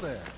there.